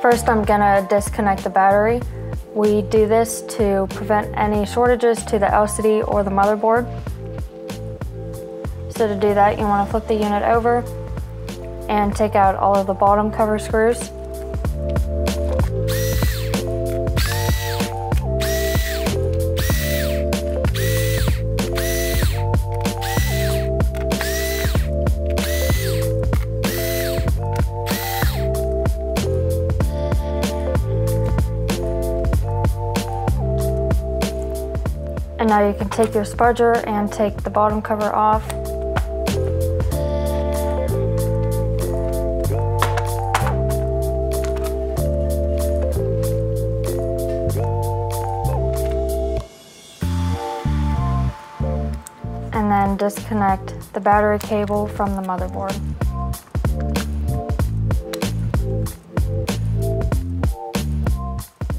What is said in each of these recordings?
First, I'm gonna disconnect the battery. We do this to prevent any shortages to the LCD or the motherboard. So to do that, you wanna flip the unit over and take out all of the bottom cover screws. Now you can take your spudger and take the bottom cover off. And then disconnect the battery cable from the motherboard.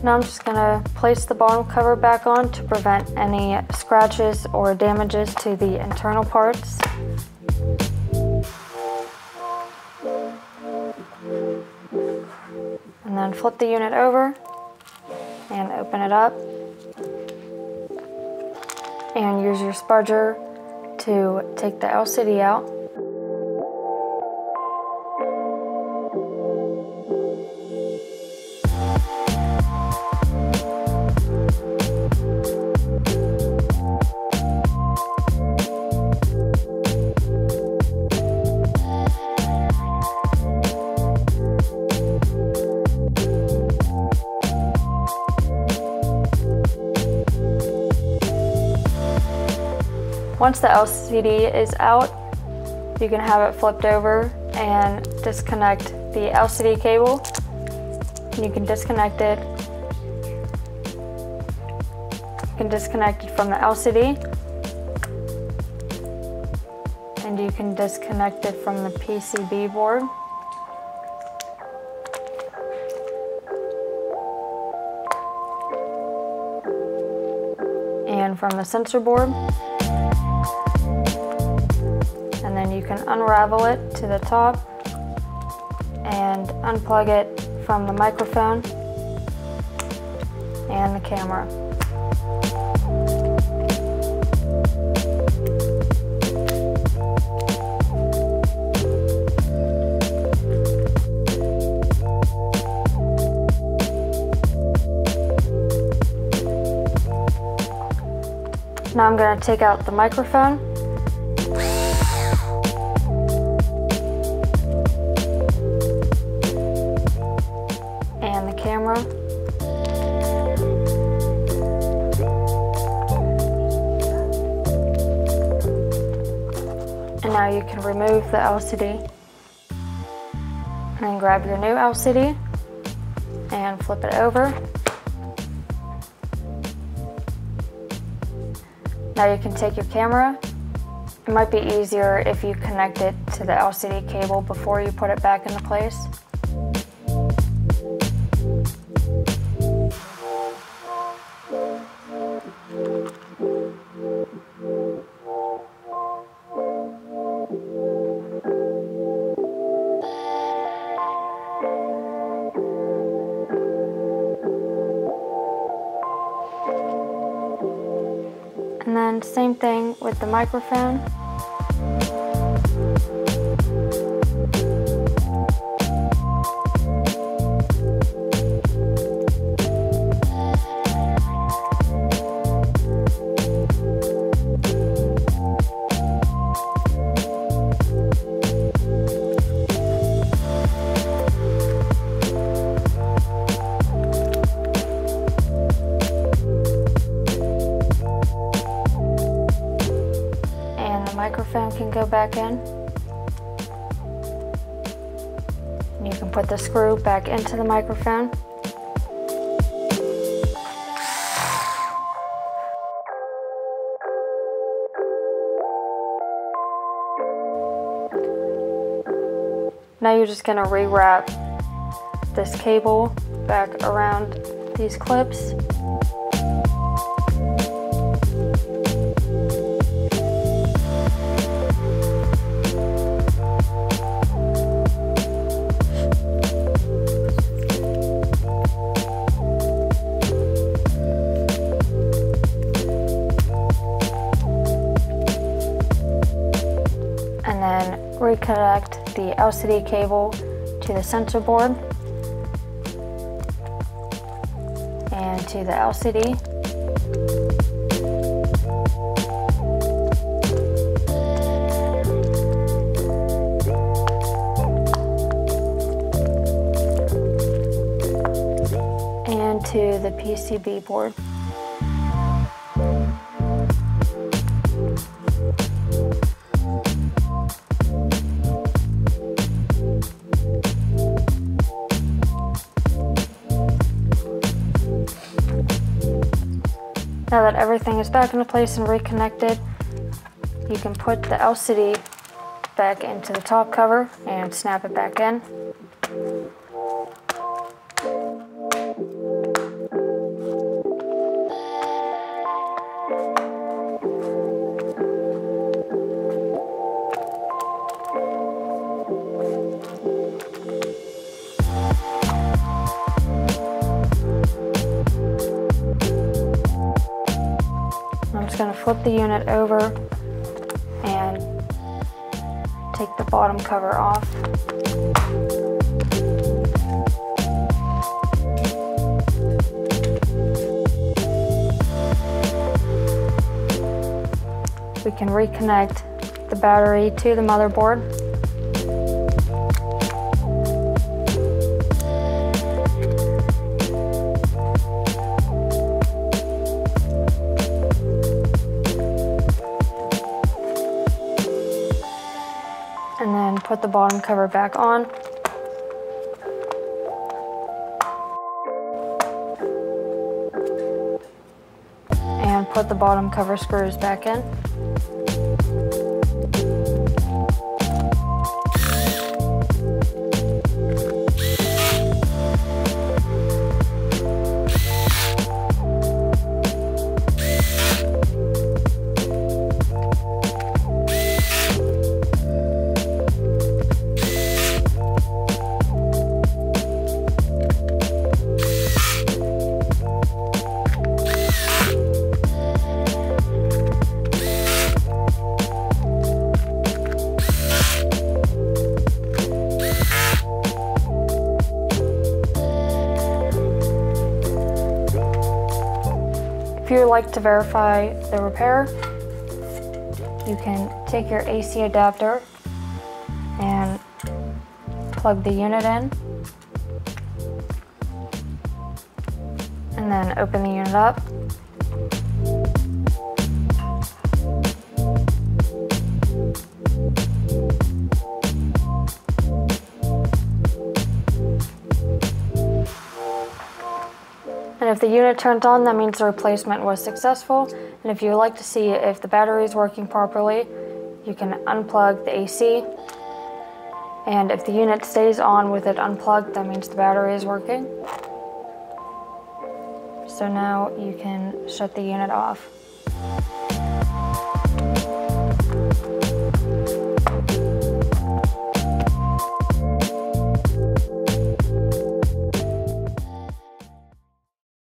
Now I'm just gonna place the bottom cover back on to prevent any scratches or damages to the internal parts. And then flip the unit over and open it up. And use your spudger to take the LCD out. Once the LCD is out, you can have it flipped over and disconnect the LCD cable. You can disconnect it. You can disconnect it from the LCD. And you can disconnect it from the PCB board. And from the sensor board and then you can unravel it to the top and unplug it from the microphone and the camera. Now I'm going to take out the microphone you can remove the LCD and grab your new LCD and flip it over. Now you can take your camera. It might be easier if you connect it to the LCD cable before you put it back into place. The microphone. Back in. And you can put the screw back into the microphone. Now you're just gonna rewrap this cable back around these clips. Reconnect the LCD cable to the sensor board and to the LCD. and to the PCB board. That everything is back into place and reconnected, you can put the LCD back into the top cover and snap it back in. To flip the unit over and take the bottom cover off. We can reconnect the battery to the motherboard put the bottom cover back on. And put the bottom cover screws back in. Like to verify the repair, you can take your AC adapter and plug the unit in and then open the unit up. If the unit turns on, that means the replacement was successful. And if you would like to see if the battery is working properly, you can unplug the AC. And if the unit stays on with it unplugged, that means the battery is working. So now you can shut the unit off.